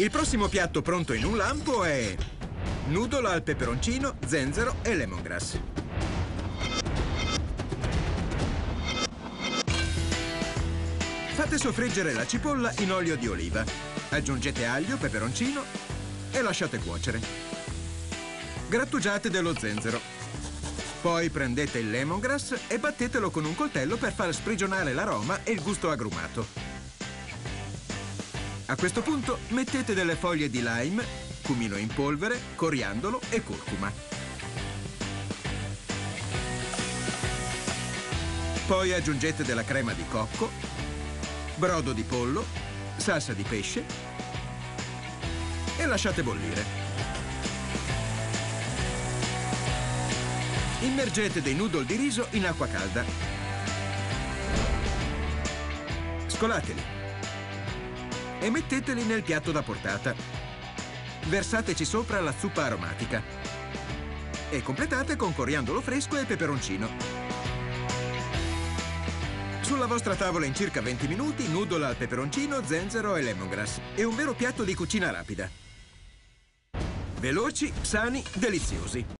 Il prossimo piatto pronto in un lampo è nudola al peperoncino, zenzero e lemongrass. Fate soffriggere la cipolla in olio di oliva. Aggiungete aglio, peperoncino e lasciate cuocere. Grattugiate dello zenzero. Poi prendete il lemongrass e battetelo con un coltello per far sprigionare l'aroma e il gusto agrumato. A questo punto mettete delle foglie di lime, cumino in polvere, coriandolo e curcuma. Poi aggiungete della crema di cocco, brodo di pollo, salsa di pesce e lasciate bollire. Immergete dei noodle di riso in acqua calda. Scolateli. E metteteli nel piatto da portata. Versateci sopra la zuppa aromatica. E completate con coriandolo fresco e peperoncino. Sulla vostra tavola in circa 20 minuti, noodle al peperoncino, zenzero e lemongrass. È un vero piatto di cucina rapida. Veloci, sani, deliziosi.